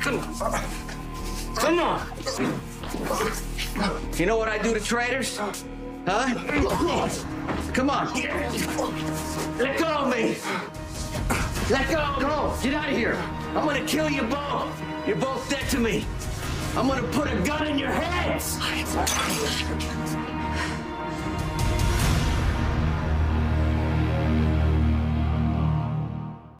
Come on. Come on. You know what I do to traitors? Huh? Come on. Let go of me. Let go. Go. Get out of here. I'm gonna kill you both. You're both dead to me. I'm gonna put a gun in your heads.